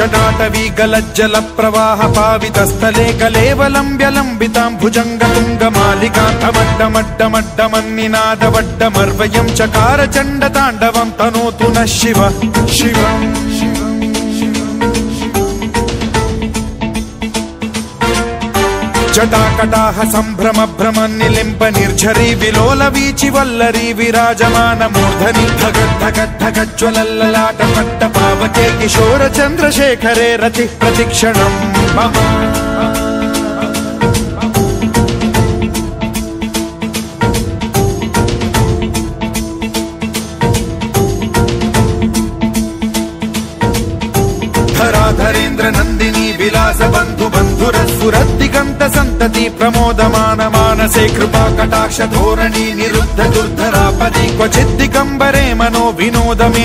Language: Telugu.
चटाटवीकलज्जलप्रवाहपावितस्थले पावितस्थले व्यलम्बितां भुजङ्गतुङ्गमालिकान्तवड्डमड्डमड्डमन्निनाथवड्डमर्वयं चकारचण्डताण्डवं तनोतु न शिव। జటాకటాహ సంభ్రమ భ్రమ నిలింప నిర్ఝరీ విలోల వీచి వల్లరి విరాజమాన మూర్ధని ధగద్ధగద్ధగజ్వలల్లలాట పట్ట పావకే కిశోర చంద్రశేఖరే రతి ప్రతిక్షణం. మమ ధరాధరేంద్ర నందిని విలాస బంధు బంధుర సురద్దిగంత సంతతి ప్రమోదమాన మానసే కృపా కటాక్ష ధోరణి నిరుద్ధ దుర్ధరాపది. క్వచిద్దికంబరే మనో వినోదమే